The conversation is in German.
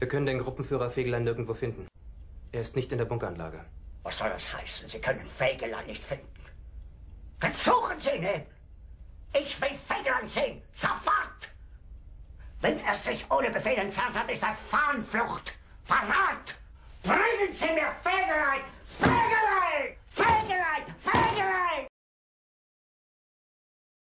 Wir können den Gruppenführer Fegelein nirgendwo finden. Er ist nicht in der Bunkeranlage. Was soll das heißen? Sie können Fegelein nicht finden. Dann suchen Sie ihn hin. Ich will Fegelein sehen. Sofort! Wenn er sich ohne Befehl entfernt hat, ist das Fahnenflucht. Verrat! Bringen Sie mir Fegelein! Fegelein!